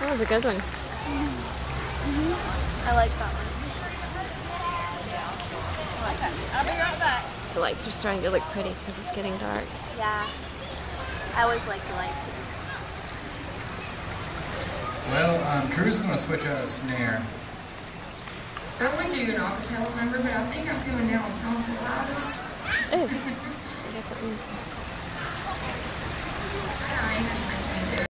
That was a good one. Mm -hmm. I like that one. I like that. I'll be right back. The lights are starting to look pretty because it's getting dark. Yeah. I always like the lights. Well, um, Drew's going to switch out a snare. I would do an acapella number, but I think I'm coming down with tonsillitis. Ooh.